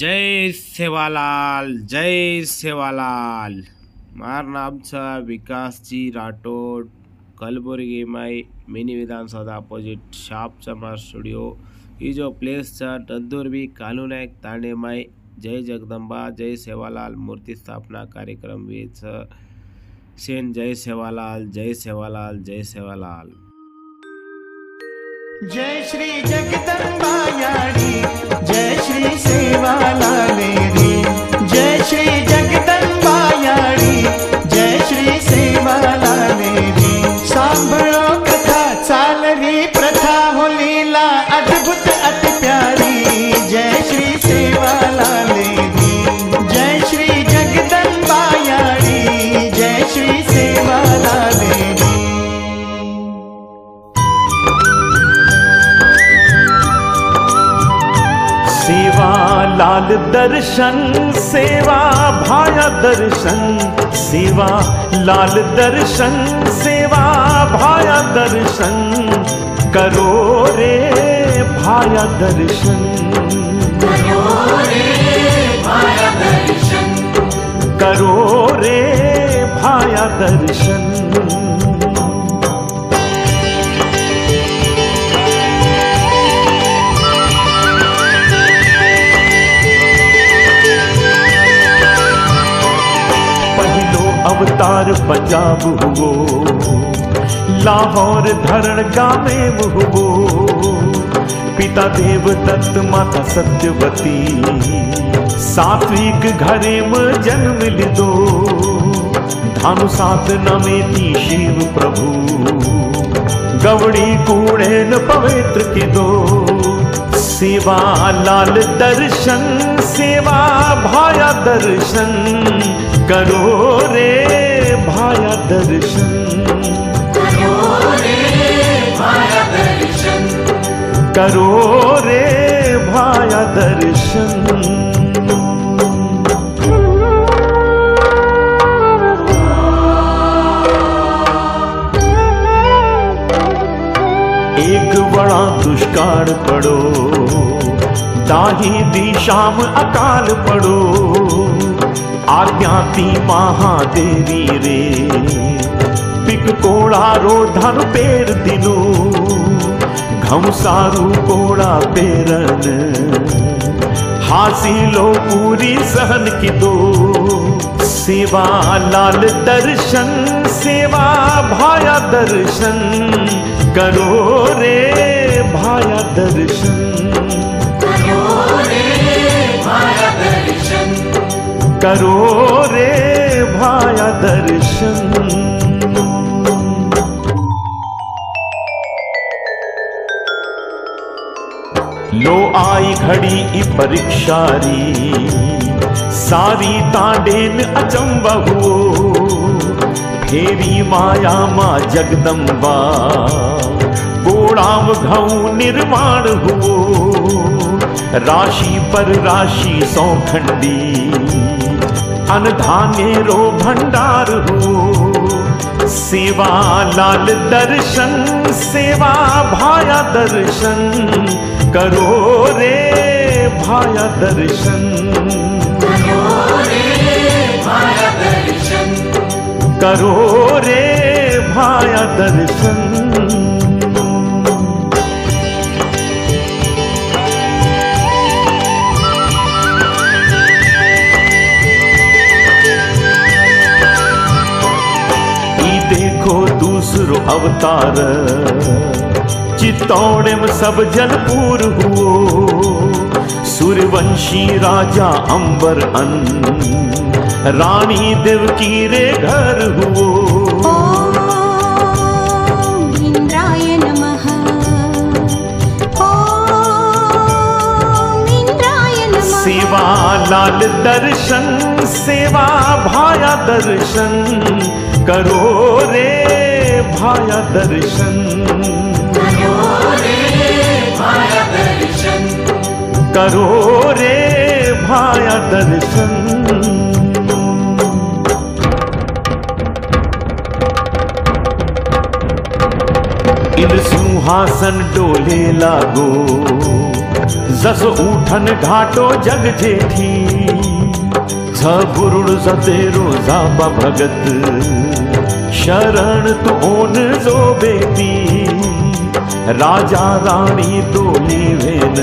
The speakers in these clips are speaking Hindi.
जय सेवालाल जय सेवालाल। मार नाम छ विकास जी राठौर, कलबुर्गी माई, mini Vidhansabha opposite shop summer studio ये जो प्लेस था टंदूर भी कालू नायक ताने माई, जय जगदम्बा, जय सेवालाल, मूर्ति स्थापना कार्यक्रम भी सेन, जय सेवालाल जय सेवालाल जय सेवालाल। जय श्री जगदम्बा जय श्री श्री श्री सेवालाले दर्शन सेवा भाया दर्शन सेवा लाल दर्शन सेवा भाया दर्शन करो रे भाया दर्शन। करो रे भाया दर्शन। पहलो अवतार पंजाब हुओ। लाहौर धरण गामे हुओ। पिता देव दत्त माता सत्यवती, सात्विक घरे में जन्म लिदो। धानु सात नमेती शिव प्रभु, गवड़ी कूड़े न पवित्र दो सेवा लाल दर्शन सेवा भाया दर्शन। करो रे भाया दर्शन। करो रे भाया दर्शन। करो रे भाया दर्शन। एक बड़ा दुष्काल पड़ो। दाही दिशाम अकाल पड़ो। आज्ञाती महादेवी रे। पिक कोड़ा रो धन पेर दिनो घमसारू कोड़ा पेरन। हासिलो पूरी सहन की दो सेवा लाल दर्शन, सेवा भाया दर्शन। करो रे भाया दर्शन। करो रे भाया दर्शन। लो आई घड़ी ई परीक्षारी, सारी तांडेन अचंबा फेरी माया माँ जगदम्बा, गोड़ाम घऊ निर्माण हो राशि पर राशि सौ खंडी अनधान्य रो भंडार हो। सेवा लाल दर्शन सेवा भाया दर्शन। करो रे भाया दर्शन। करो रे भाया दर्शन। अवतार। चित्तौड़ में सब जलपूर हुओ। सूर्यवंशी राजा अंबर अन। रानी देवकी रे घर हुओ। ॐ इन्द्राय नमः। सेवा भाया दर्शन। सेवा भाया दर्शन। करो रे भाया दर्शन। करो रे भाया दर्शन। इंद्र सिंहासन डोले लागो जस उठन घाटो जग जेठी छ बुरुड जतेरो जापा भगत शरण तू ओन जो बेटी। राजा रानी तोली वेन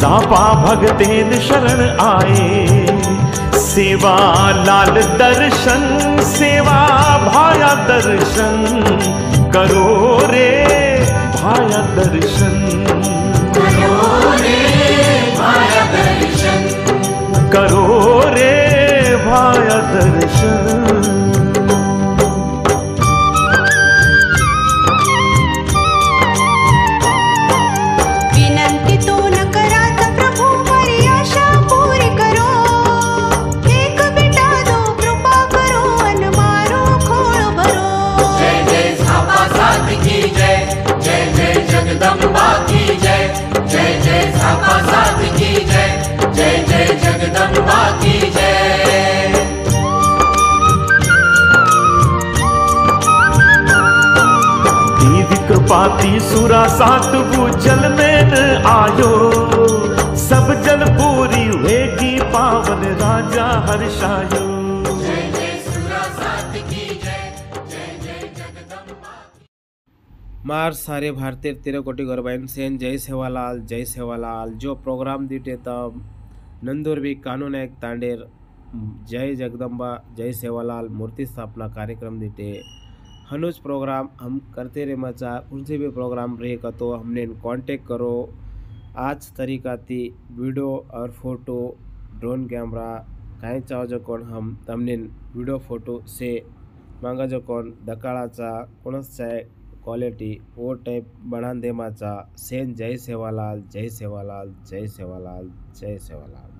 जापा भगतेन शरण आए। सेवा लाल दर्शन, सेवा भाया दर्शन। करो रे भाया दर्शन। करो रे भाया दर्शन। विनंती सुरा सात जल में आयो। सब जल पूरी हुएगी पावन राजा हर्षायो। की मार सारे भारतीय तेरह कोटी गौरबाइन सेन जय सेवालाल जय सेवालाल। जो प्रोग्राम दीटे तब नंदुरवी कानून एक तांडेर, जय जगदम्बा, जय सेवालाल, मूर्ति स्थापना कार्यक्रम दीटे हनुज प्रोग्राम हम करते रहे मचा उनसे भी प्रोग्राम रहेगा तो हमने कांटेक्ट करो। आज तरीका थी वीडियो और फ़ोटो ड्रोन कैमरा कांय चाहो जो कोण हम तमने वीडियो फ़ोटो से मांगा जो कौन कोण दकाळाचा कोणच आहे क्वालिटी वो टाइप बना दे माचा सेन जय सेवालाल जय सेवालाल जय सेवालाल जय सेवालाल।